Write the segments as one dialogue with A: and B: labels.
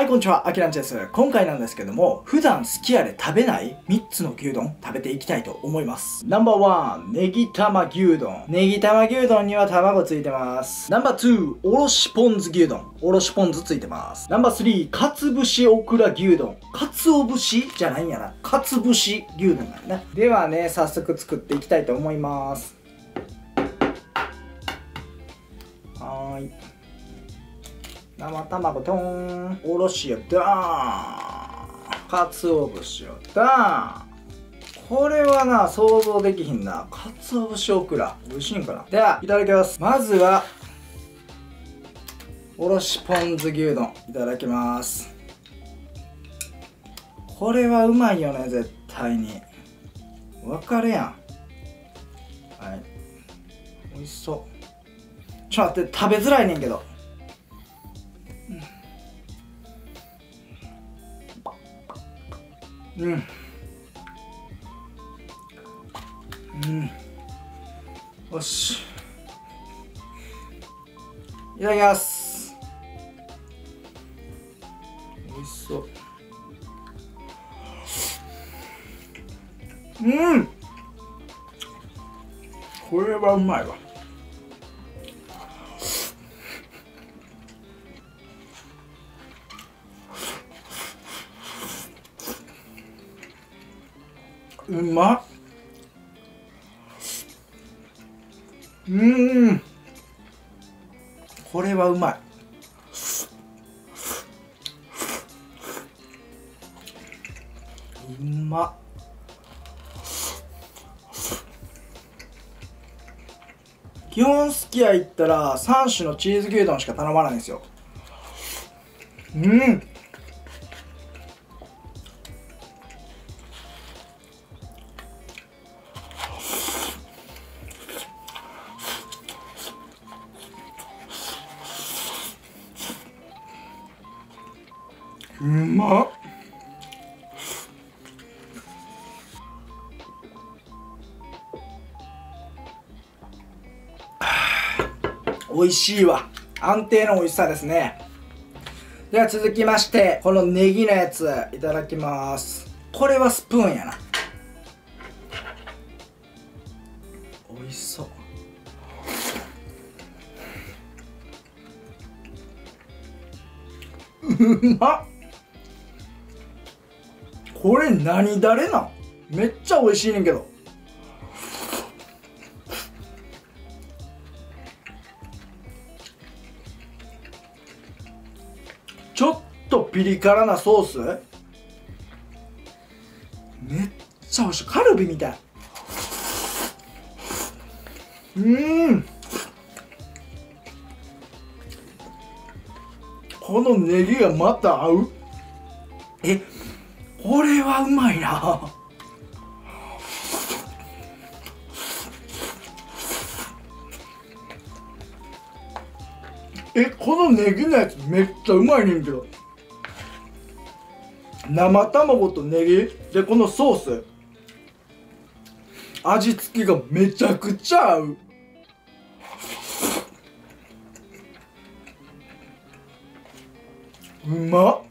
A: はい、こんにちは。あきらんちです。今回なんですけども、普段すき家で食べない3つの牛丼食べていきたいと思います。ナンバーワン、ネギ玉牛丼。ネギ玉牛丼には卵ついてます。ナンバーツー、おろしポン酢牛丼。おろしポン酢ついてます。ナンバースリー、かつ節オクラ牛丼。かつお節じゃないんやな。かつ節牛丼なんやな。ではね、早速作っていきたいと思います。はーい。生卵トーン。おろしをダー。ンかつお節をダー。ンこれはな想像できひんな。かつお節オクラ。美味しいんかな。ではいただきます。まずはおろしポン酢牛丼。いただきます。これはうまいよね絶対に。わかるやん。はい。美味しそう。ちょっと待って食べづらいねんけど。うん。うん。よし。いただきます。美味しそう。うん。これはうまいわ。うまっ。うん。これはうまい。うまっ。基本すき家行ったら3種のチーズ牛丼しか頼まないんですよ。うん。うまっ。美味しいわ。安定の美味しさですね。では続きましてこのネギのやついただきます。これはスプーンやな。美味しそう。うまっ。これ何だれなめっちゃ美味しいねんけど。ちょっとピリ辛なソース？めっちゃ美味しい。カルビみたい。うん。このネギがまた合う？えこれはうまいな。えこのネギのやつめっちゃうまいねんけど。生卵とネギ。でこのソース。味付けがめちゃくちゃ合う。うまっ。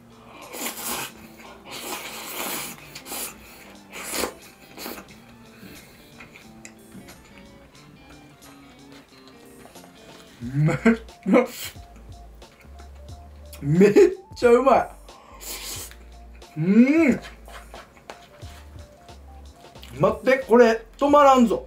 A: めっちゃうまい。うん。待ってこれ止まらんぞ。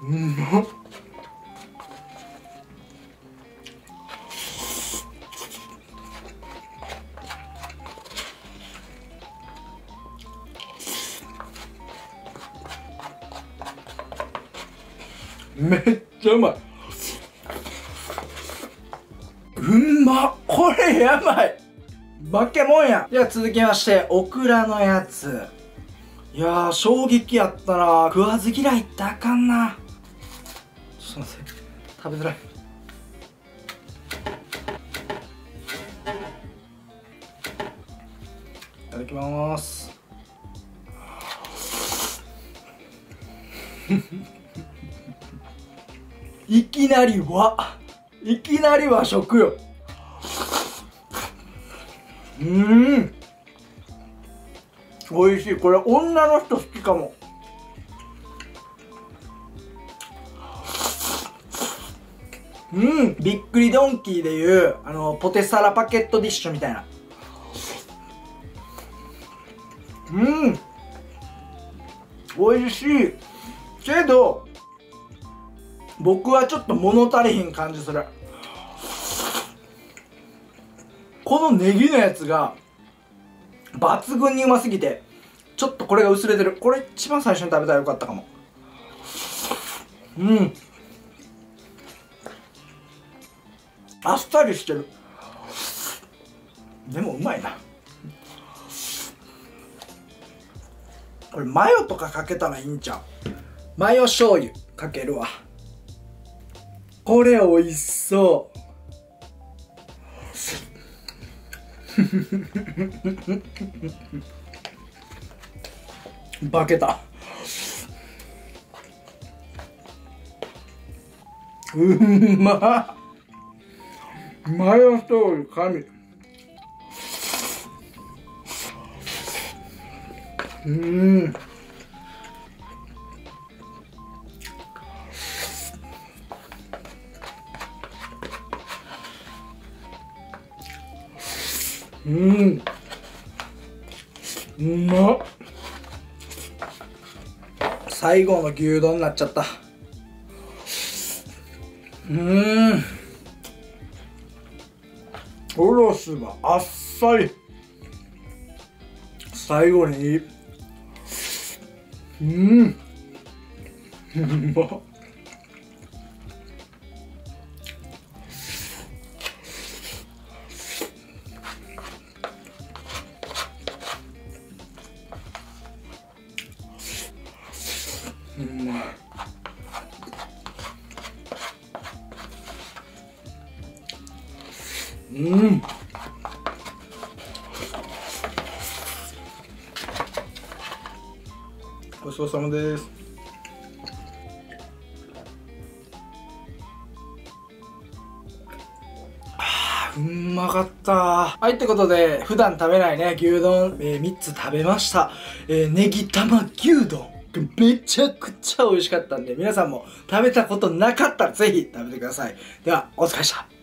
A: うまっめっちゃうまい。うんまこれやばい。化けもん。やでは続きましてオクラのやつ。いやー衝撃やったな食わず嫌いってあかんな。ちょっと待って食べづらいただきます。いきなりはいきなり和食よ。うん。美味しい。これ女の人好きかも。うん。びっくりドンキーでいうあのポテサラパケットディッシュみたいな。うん。美味しい。けど僕はちょっと物足りひん感じする。このネギのやつが抜群にうますぎてちょっとこれが薄れてる。これ一番最初に食べたらよかったかも。うん。あっさりしてる。でもうまいな。これマヨとかかけたらいいんちゃう？マヨ醤油かけるわ。これ美味しそう。化けた。うんまマヨ醤油神。うん。うん。うまっ。最後の牛丼になっちゃった。うん。おろすがあっさり。最後に。うん。うまっ。うん。ごちそうさまです。うまかった。はいってことで普段食べないね牛丼、えー、3つ食べました、えー、ネギ玉牛丼。めちゃくちゃ美味しかったんで皆さんも食べたことなかったらぜひ食べてください。ではお疲れ様でした